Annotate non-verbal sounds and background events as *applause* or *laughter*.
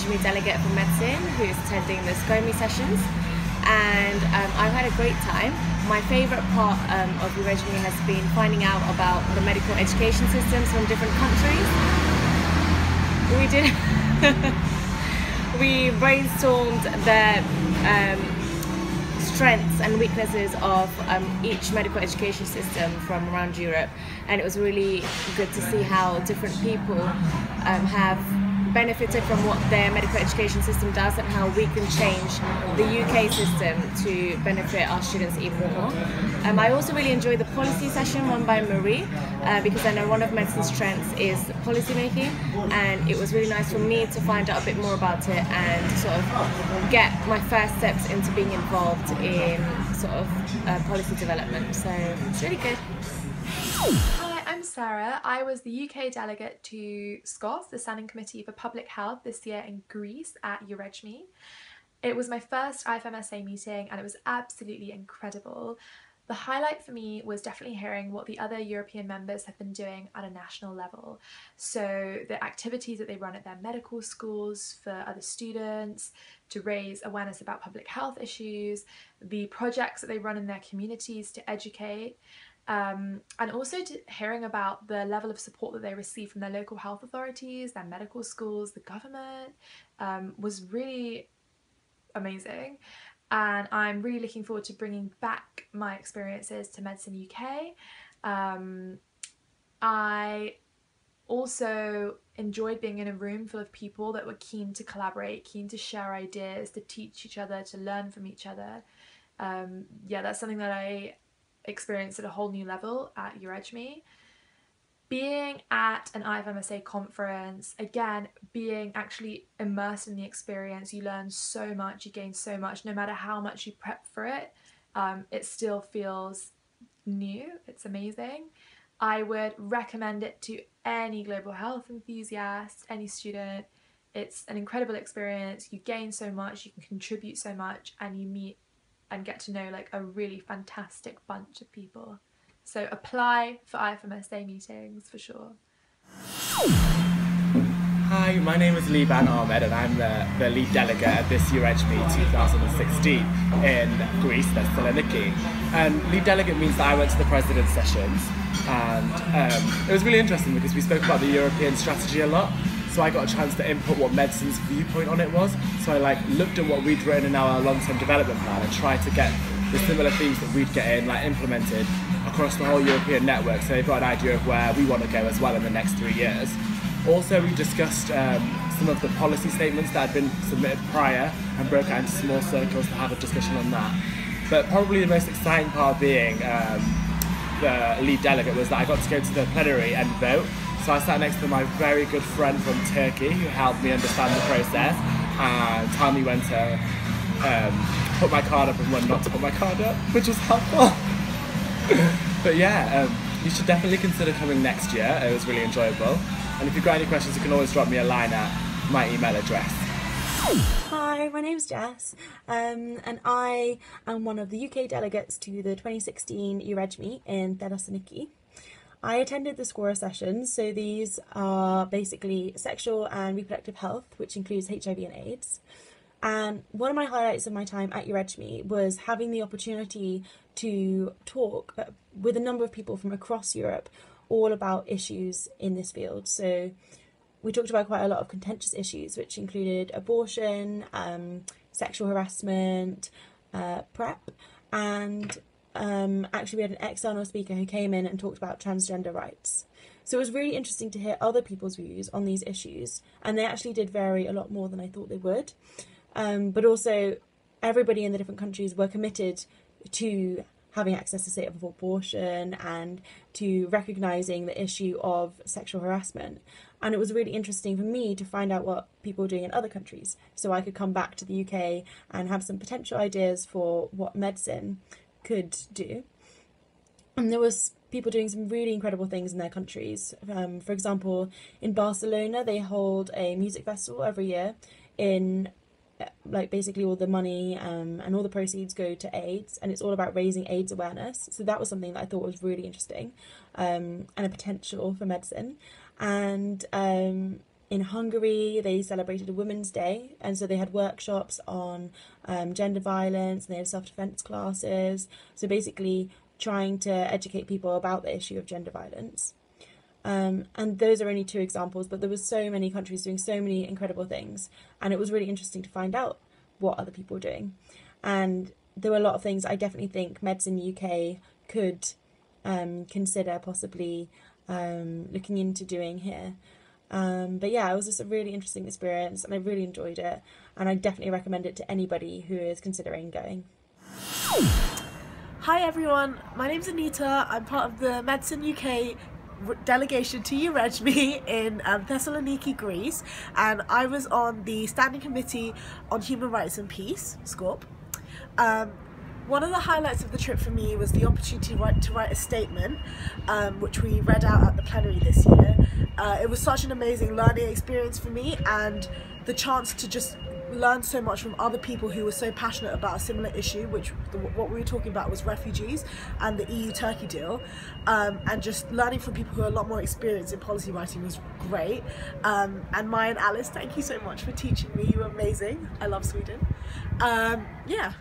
The delegate for Medsin who is attending the SCOME sessions. And um, I've had a great time. My favourite part um, of EuRegMe has been finding out about the medical education systems from different countries. We did. *laughs* we brainstormed the um, strengths and weaknesses of um, each medical education system from around Europe, and it was really good to see how different people um, have benefited from what their medical education system does and how we can change the UK system to benefit our students even more. Um, I also really enjoyed the policy session run by Marie uh, because I know one of Medsin's strengths is policy making and it was really nice for me to find out a bit more about it and sort of get my first steps into being involved in sort of uh, policy development. So it's really good. Sarah. I was the UK delegate to SCOPH, the Standing Committee for Public Health, this year in Greece at EuRegMe. It was my first IFMSA meeting and it was absolutely incredible. The highlight for me was definitely hearing what the other European members have been doing at a national level. So, the activities that they run at their medical schools for other students to raise awareness about public health issues, the projects that they run in their communities to educate, um, and also hearing about the level of support that they receive from their local health authorities, their medical schools, the government um, was really amazing. And I'm really looking forward to bringing back my experiences to Medsin UK. Um, I also enjoyed being in a room full of people that were keen to collaborate, keen to share ideas, to teach each other, to learn from each other. Um, yeah, that's something that I experience at a whole new level at EuRegMe. Being at an IFMSA conference, again, being actually immersed in the experience, you learn so much, you gain so much, no matter how much you prep for it, um, it still feels new, it's amazing. I would recommend it to any global health enthusiast, any student. It's an incredible experience. You gain so much, you can contribute so much, and you meet and get to know like a really fantastic bunch of people. So apply for IFMSA meetings for sure. Hi, my name is Liban Ahmed and I'm the, the lead delegate at this EuRegMe 2016 in Greece, Thessaloniki. And lead delegate means that I went to the president's sessions and um, it was really interesting because we spoke about the European strategy a lot so I got a chance to input what Medsin's viewpoint on it was. So I like looked at what we'd written in our long-term development plan and tried to get the similar themes that we'd get in like implemented across the whole European network. So they've got an idea of where we want to go as well in the next three years. Also, we discussed um, some of the policy statements that had been submitted prior and broke out into small circles to have a discussion on that. But probably the most exciting part being um, the lead delegate was that I got to go to the plenary and vote so I sat next to my very good friend from Turkey who helped me understand the process and tell me when to um, put my card up and when not to put my card up, which was helpful. *laughs* but yeah, um, you should definitely consider coming next year. It was really enjoyable. And if you've got any questions, you can always drop me a line at my email address. Hi, my name's Jess, um, and I am one of the UK delegates to the 2016 EuRegMe in Thessaloniki. I attended the SCORA sessions, so these are basically sexual and reproductive health, which includes HIV and AIDS. And one of my highlights of my time at EuRegMe was having the opportunity to talk uh, with a number of people from across Europe all about issues in this field. So we talked about quite a lot of contentious issues, which included abortion, um, sexual harassment, uh, PrEP, and um, actually we had an external speaker who came in and talked about transgender rights. So it was really interesting to hear other people's views on these issues, and they actually did vary a lot more than I thought they would. Um, but also, everybody in the different countries were committed to having access to of abortion and to recognizing the issue of sexual harassment. And it was really interesting for me to find out what people were doing in other countries so I could come back to the UK and have some potential ideas for what Medsin could do. And there was people doing some really incredible things in their countries. Um, for example, in Barcelona, they hold a music festival every year. In uh, like basically all the money um, and all the proceeds go to AIDS, and it's all about raising AIDS awareness. So that was something that I thought was really interesting um, and a potential for Medsin. And um, in Hungary, they celebrated a Women's Day, and so they had workshops on um, gender violence, and they had self defense classes. So basically, trying to educate people about the issue of gender violence. Um, and those are only two examples, but there were so many countries doing so many incredible things, and it was really interesting to find out what other people were doing. And there were a lot of things I definitely think Medsin UK could um, consider possibly um, looking into doing here. Um, but yeah, it was just a really interesting experience and I really enjoyed it. And I definitely recommend it to anybody who is considering going. Hi everyone, my name's Anita. I'm part of the Medsin UK delegation to EuRegMe *laughs* in um, Thessaloniki, Greece, and I was on the Standing Committee on Human Rights and Peace, SCORP. Um, one of the highlights of the trip for me was the opportunity to write, a statement, um, which we read out at the plenary this year. Uh, it was such an amazing learning experience for me and the chance to just learn so much from other people who were so passionate about a similar issue, which the, what we were talking about was refugees and the EU-Turkey deal, um, and just learning from people who are a lot more experienced in policy writing was great. Um, and Maya and Alice, thank you so much for teaching me. You were amazing. I love Sweden. Um, yeah.